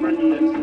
Old.